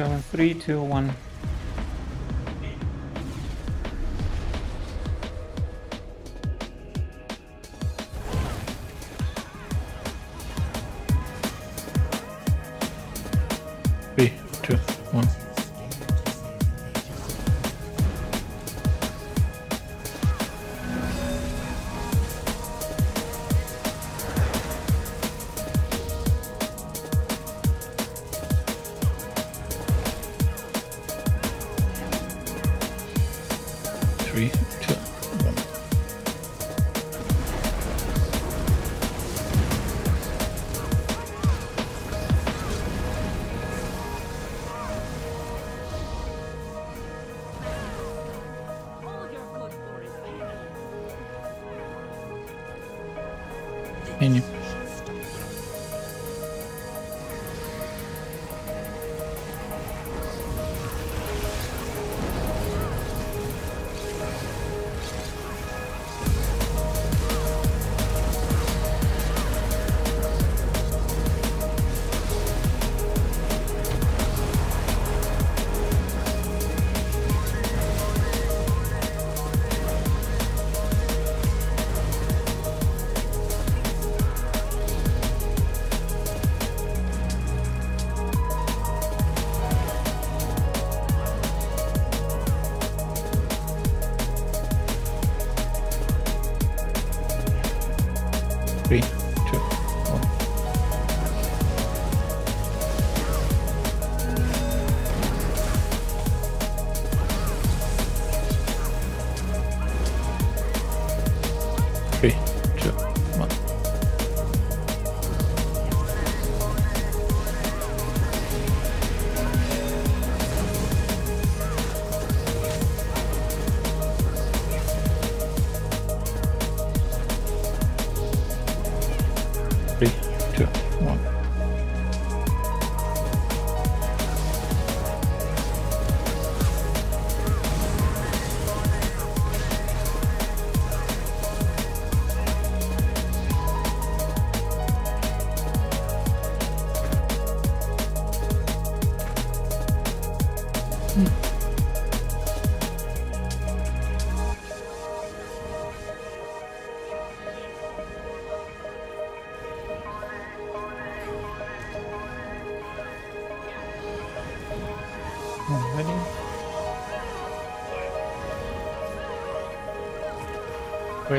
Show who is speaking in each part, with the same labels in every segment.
Speaker 1: go in three, two, one.
Speaker 2: отмене. Three,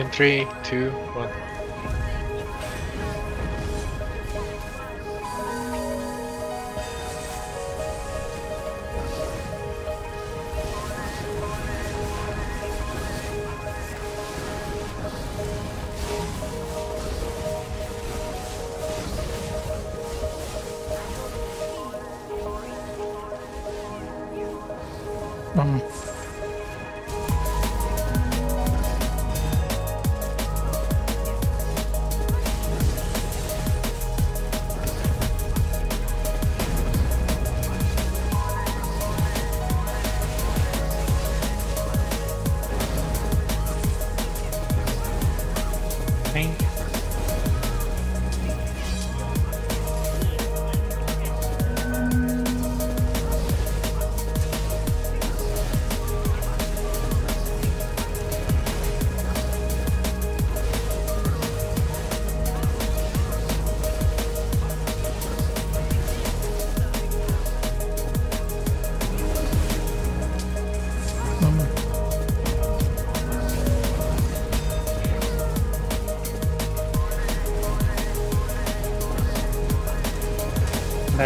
Speaker 3: In three, two, one.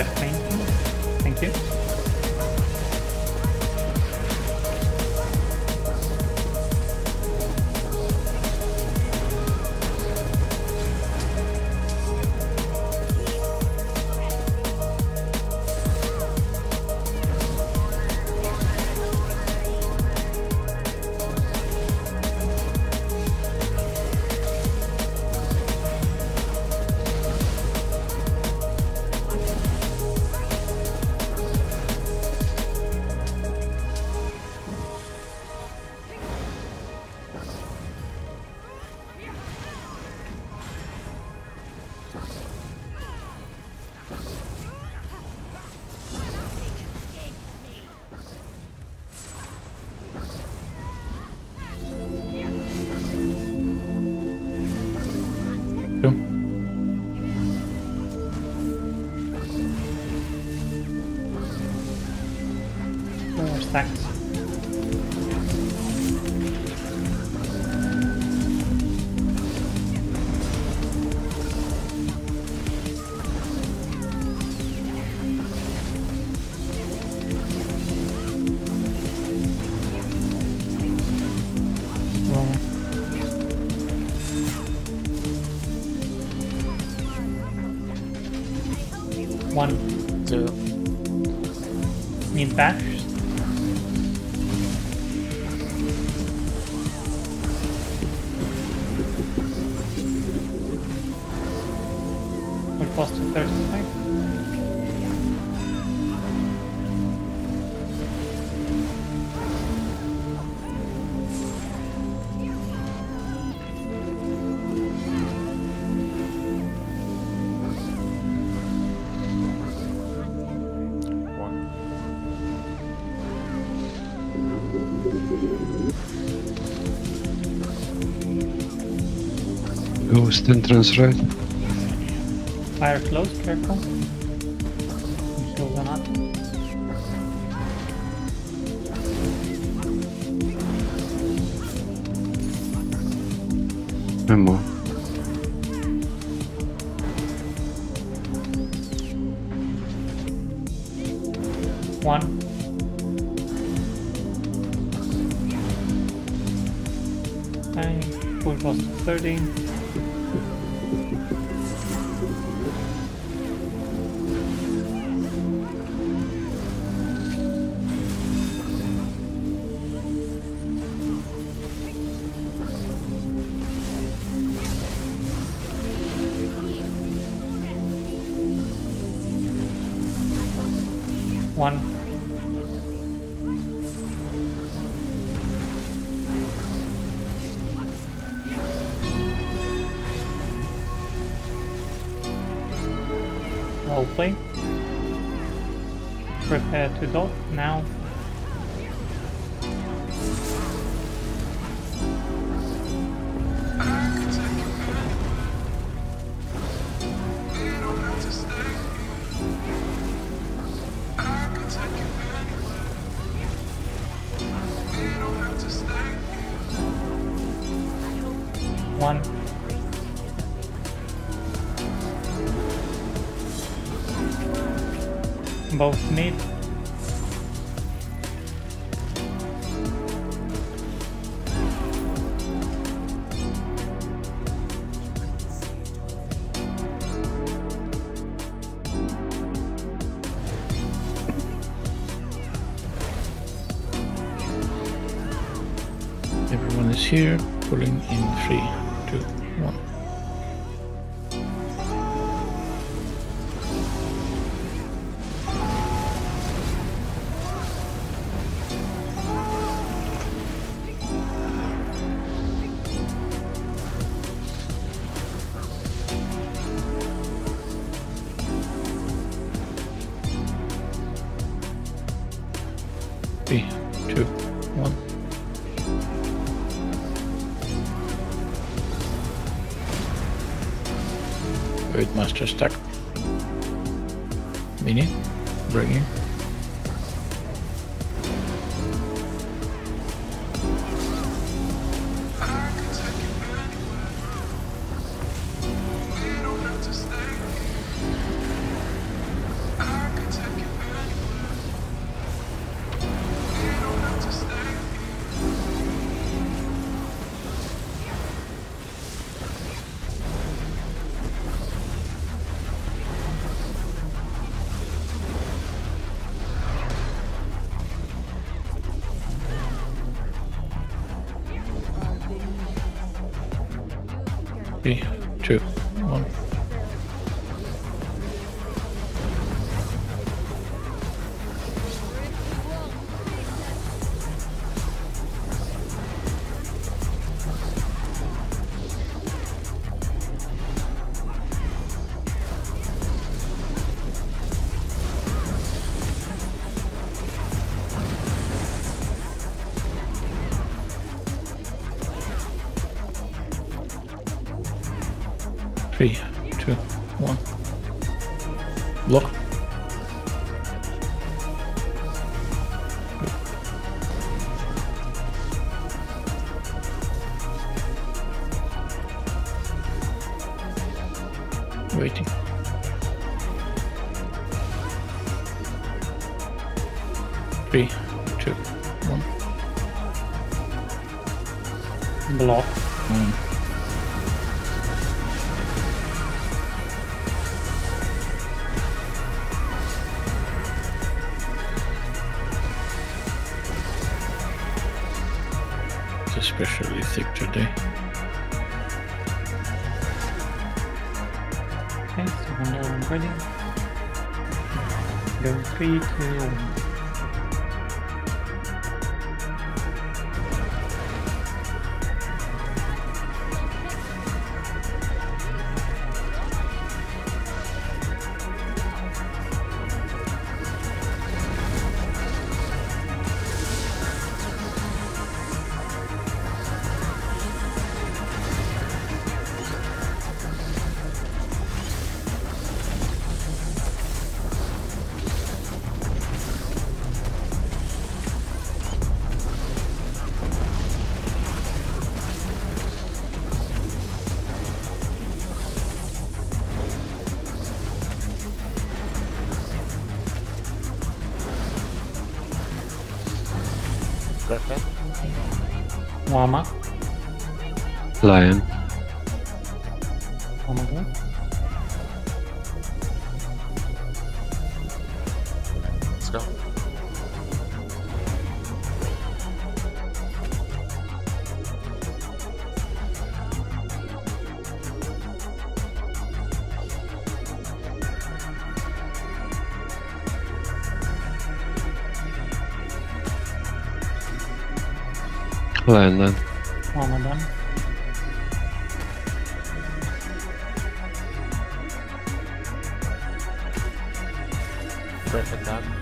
Speaker 1: Thank you. Four Cost to 35.
Speaker 3: One.
Speaker 4: Ghost entrance right.
Speaker 1: Fire close, careful. Donato.
Speaker 4: Memo.
Speaker 1: One. Nine. Full cost to 30. One. Roleplay. Prepare to dock now.
Speaker 2: is here, pulling in 3. Three, two, one. Block. especially thick today.
Speaker 1: Okay, so now I'm ready, go 3, 2,
Speaker 3: 1.
Speaker 1: Warm up.
Speaker 4: Lion. Lion land.
Speaker 1: Warm again.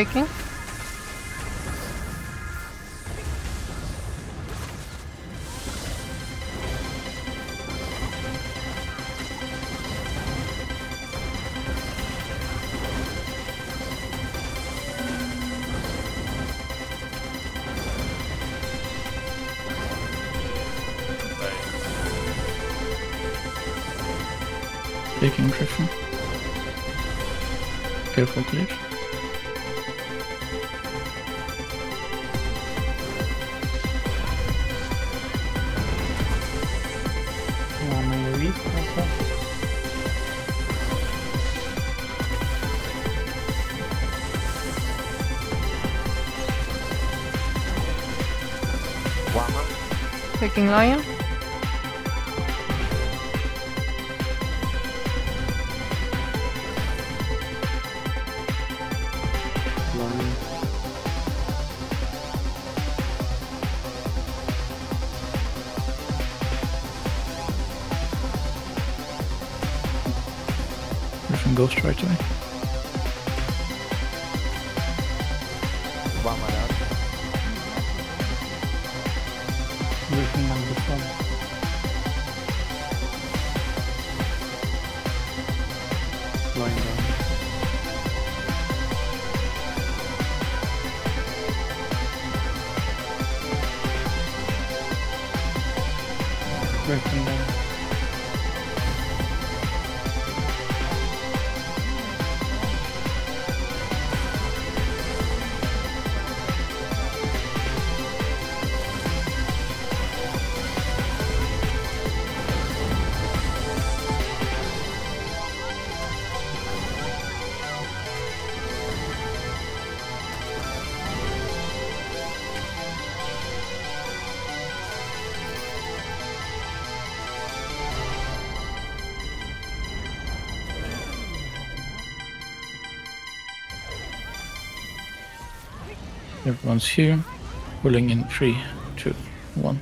Speaker 5: Taking. Taking
Speaker 2: Griffin. Careful, please.
Speaker 5: Taking lion.
Speaker 2: Away.
Speaker 3: Wama
Speaker 2: Everyone's here. Pulling in three, two, one.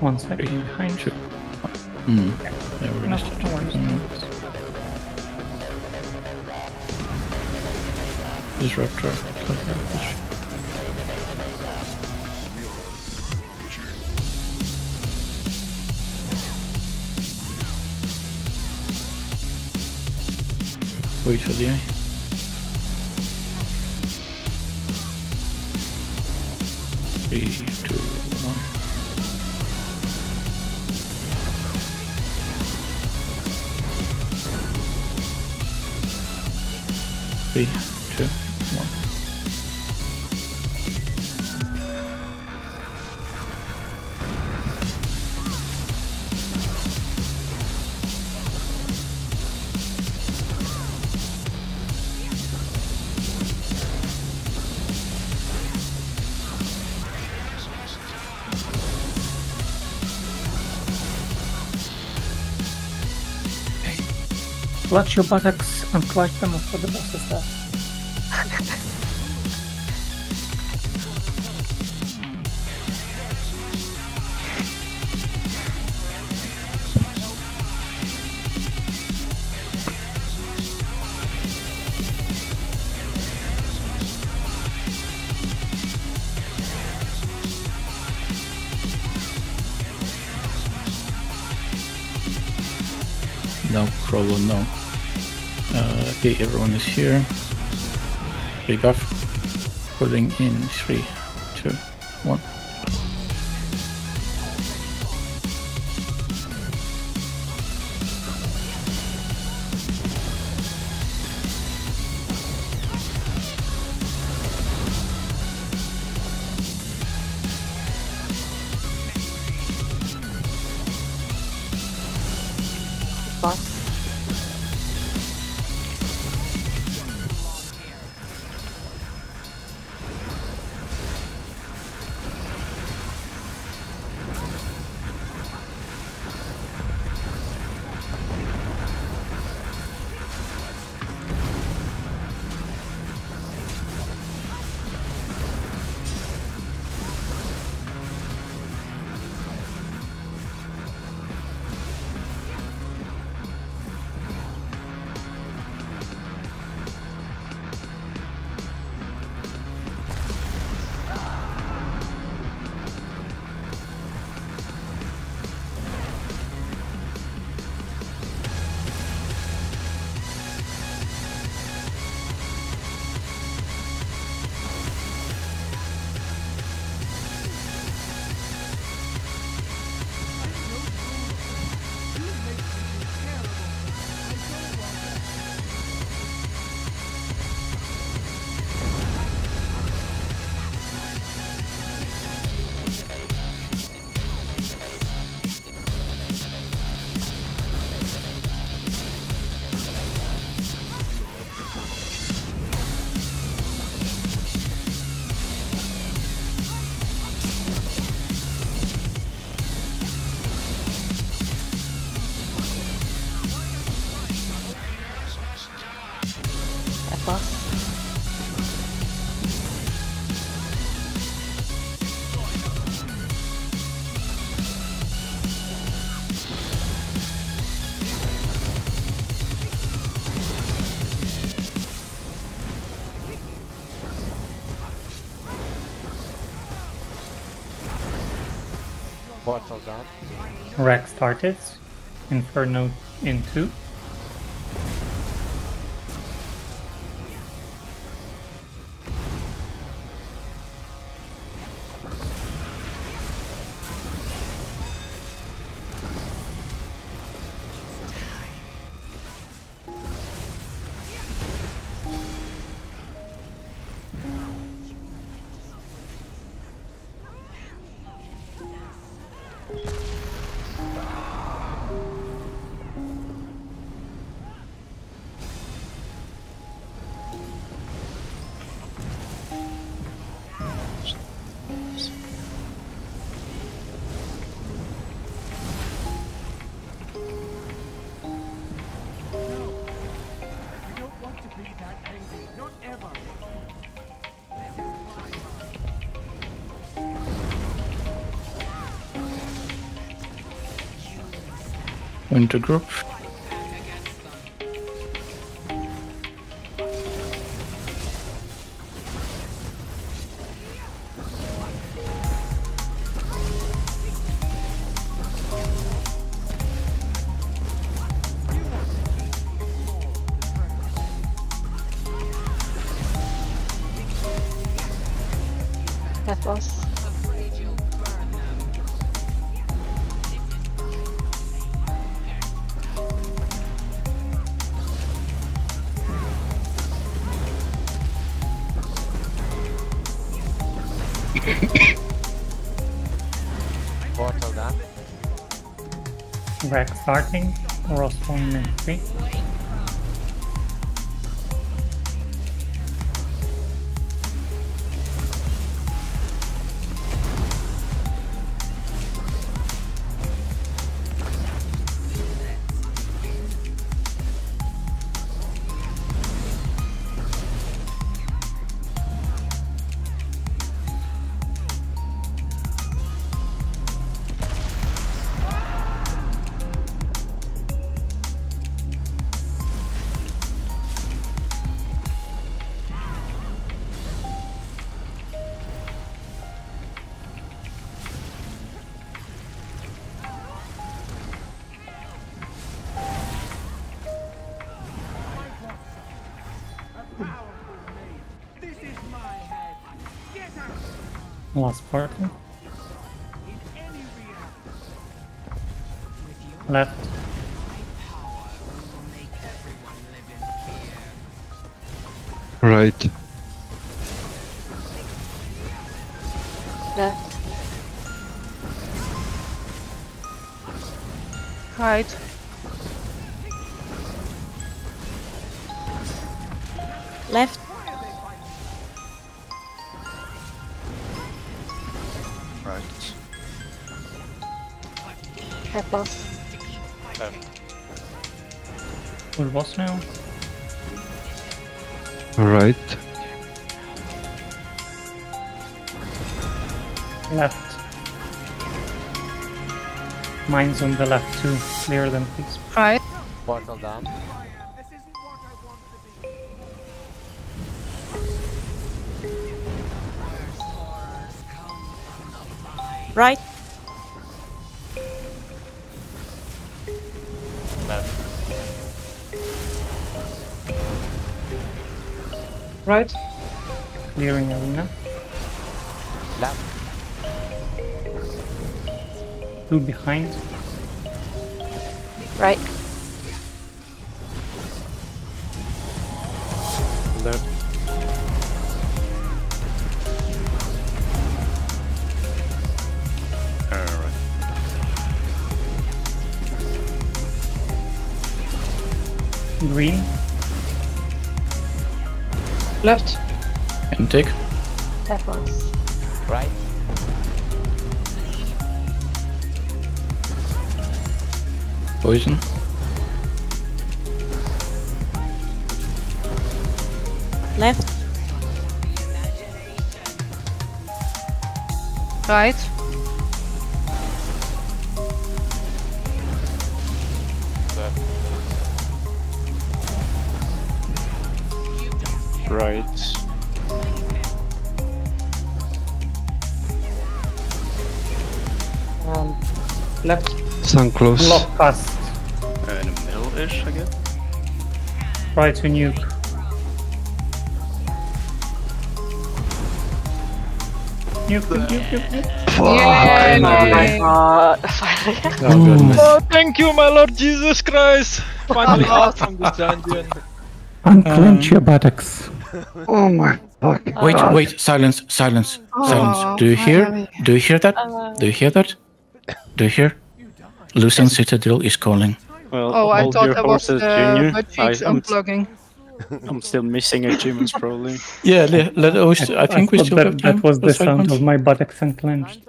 Speaker 1: One second
Speaker 2: Three,
Speaker 1: behind.
Speaker 2: you. one. Mm. Yeah, we're
Speaker 1: No,
Speaker 2: gonna start.
Speaker 1: no worries.
Speaker 2: Mm. Disruptor. Wait for the eye. Three, two,
Speaker 1: Clutch your buttocks and clutch them for the boss stuff.
Speaker 2: No. Uh, okay, everyone is here. Big off. Pulling in three, two, one.
Speaker 6: Portal down.
Speaker 1: Rex started. Inferno in two.
Speaker 2: Winter group.
Speaker 6: Bottle that.
Speaker 1: Back starting, Ross 1 and 3. Lost Parker. Left.
Speaker 4: Right.
Speaker 5: Left.
Speaker 1: Full boss now.
Speaker 4: Right.
Speaker 1: Left. Mine's on the left too. Clear them, please.
Speaker 5: Right.
Speaker 6: Portal down.
Speaker 7: Right.
Speaker 5: Right.
Speaker 1: Clearing arena.
Speaker 6: Left.
Speaker 1: Two behind.
Speaker 5: Right.
Speaker 6: Left.
Speaker 5: Left.
Speaker 2: Intake.
Speaker 5: That was.
Speaker 6: Right.
Speaker 2: Poison.
Speaker 7: Left.
Speaker 5: Right.
Speaker 3: Left.
Speaker 4: Sun close.
Speaker 1: Lock cast.
Speaker 8: Uh, in the middle-ish, I guess.
Speaker 1: Try to nuke. Nuke, nuke, nuke, nuke, nuke.
Speaker 5: Yay!
Speaker 2: Oh goodness.
Speaker 9: Oh, thank you, my Lord Jesus Christ! Finally out from this dungeon.
Speaker 1: Unclench your buttocks.
Speaker 4: Oh my fuck.
Speaker 2: Wait, wait, silence, silence, silence. Do you hear? Do you hear that? Do you hear that? Do you hear? Lucent Citadel is calling.
Speaker 8: Well,
Speaker 5: Oh, I thought
Speaker 8: your
Speaker 5: that was
Speaker 8: horses,
Speaker 5: the
Speaker 8: Junior.
Speaker 5: butt
Speaker 8: I,
Speaker 5: cheeks
Speaker 8: I'm,
Speaker 5: unplugging.
Speaker 8: I'm still missing achievements, probably.
Speaker 2: Yeah, let, let us, oh, I think we
Speaker 1: thought
Speaker 2: still
Speaker 1: that,
Speaker 2: have
Speaker 1: that was the sound
Speaker 2: segments.
Speaker 1: of my buttocks unclenched.